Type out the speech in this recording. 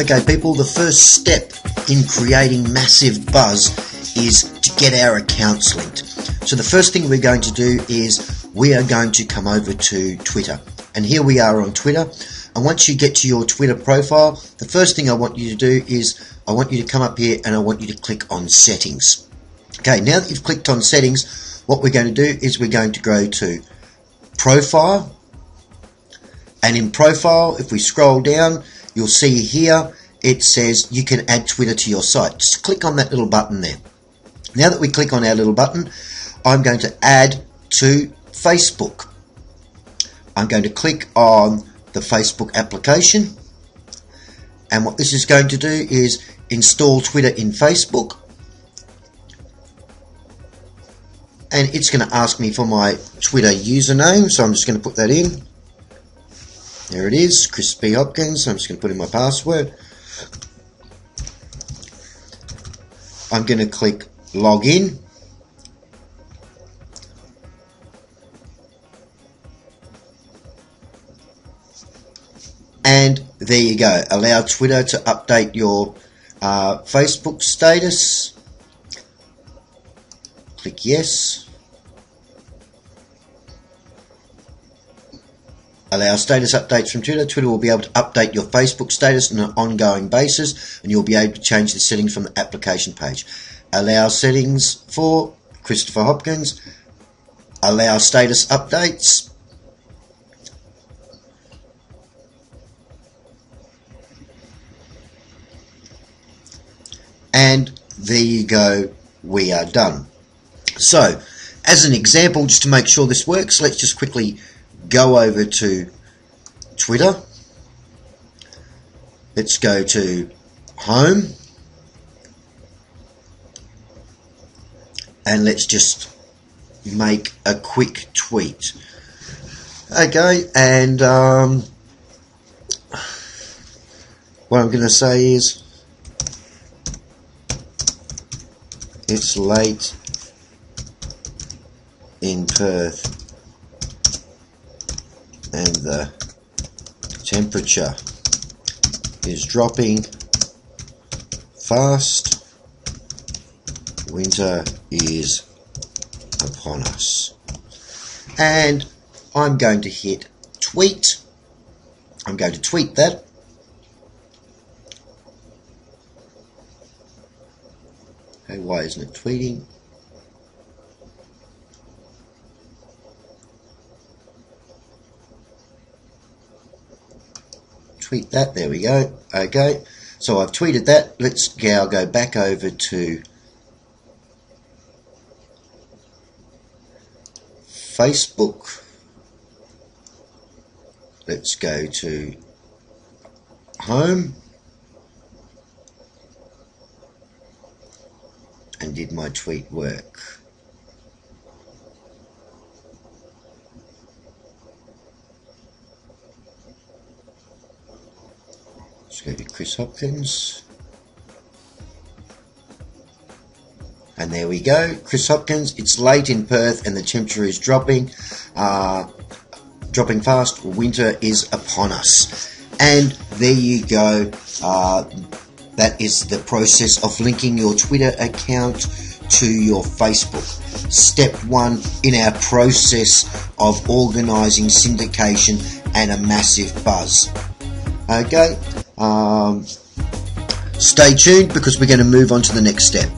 Okay, people, the first step in creating massive buzz is to get our accounts linked. So the first thing we're going to do is we are going to come over to Twitter. And here we are on Twitter. And once you get to your Twitter profile, the first thing I want you to do is I want you to come up here and I want you to click on settings. Okay, now that you've clicked on settings, what we're going to do is we're going to go to profile. And in profile, if we scroll down, you'll see here it says you can add Twitter to your site. Just click on that little button there. Now that we click on our little button, I'm going to add to Facebook. I'm going to click on the Facebook application and what this is going to do is install Twitter in Facebook and it's going to ask me for my Twitter username so I'm just going to put that in there it is Chris B Hopkins. I'm just going to put in my password. I'm going to click login. And there you go. Allow Twitter to update your uh, Facebook status. Click yes allow status updates from Twitter. Twitter will be able to update your Facebook status on an ongoing basis and you'll be able to change the settings from the application page. Allow settings for Christopher Hopkins. Allow status updates. And there you go, we are done. So, as an example, just to make sure this works, let's just quickly go over to Twitter. Let's go to home. And let's just make a quick tweet. Okay, and um, what I'm going to say is it's late in Perth and the temperature is dropping fast. Winter is upon us. And I'm going to hit tweet. I'm going to tweet that. Hey, why isn't it tweeting? Tweet that. There we go. Okay. So I've tweeted that. Let's now go back over to Facebook. Let's go to home. And did my tweet work? Let's go to Chris Hopkins. And there we go, Chris Hopkins. It's late in Perth and the temperature is dropping, uh, dropping fast. Winter is upon us. And there you go. Uh, that is the process of linking your Twitter account to your Facebook. Step one in our process of organizing syndication and a massive buzz. Okay, um, stay tuned because we're going to move on to the next step.